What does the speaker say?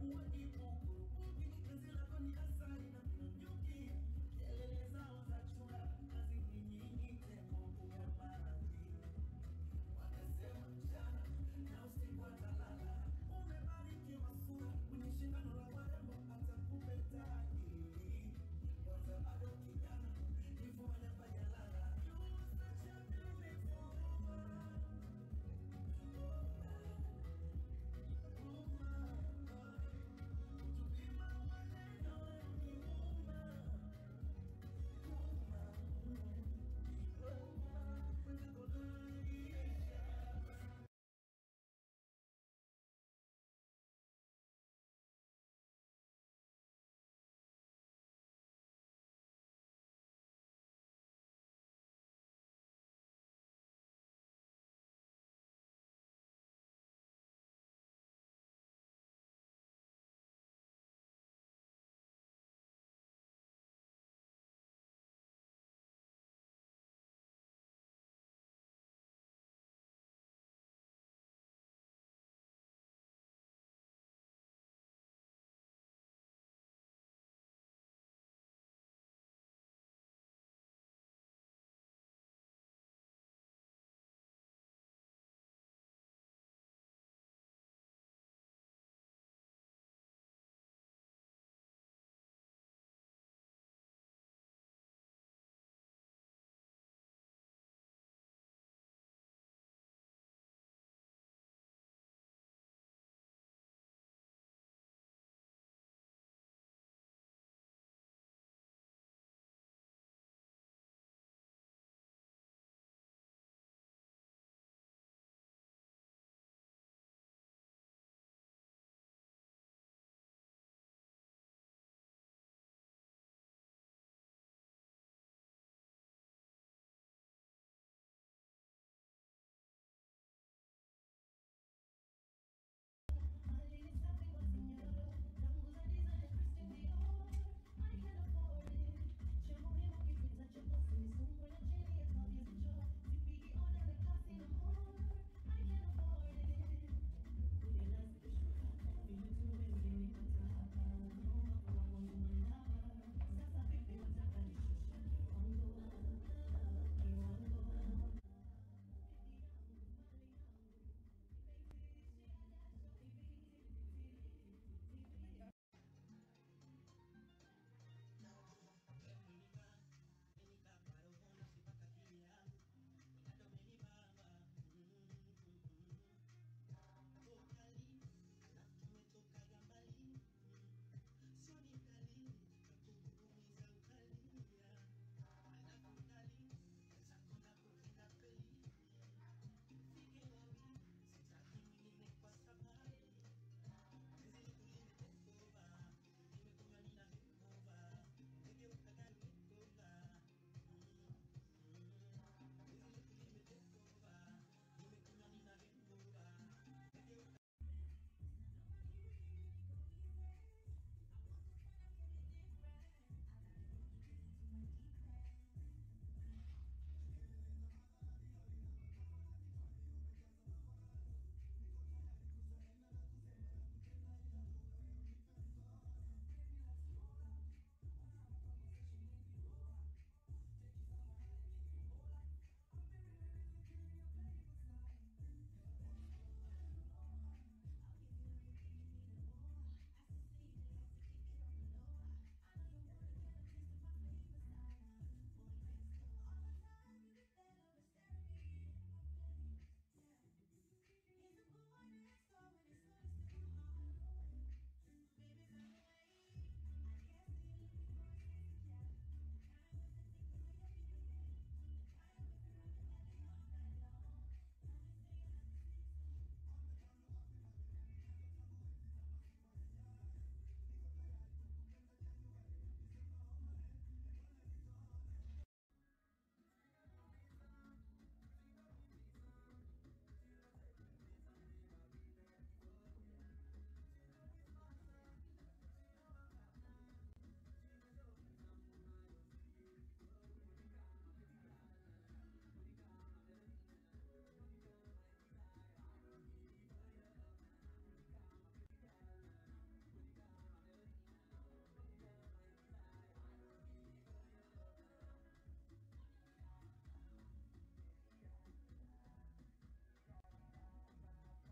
rua e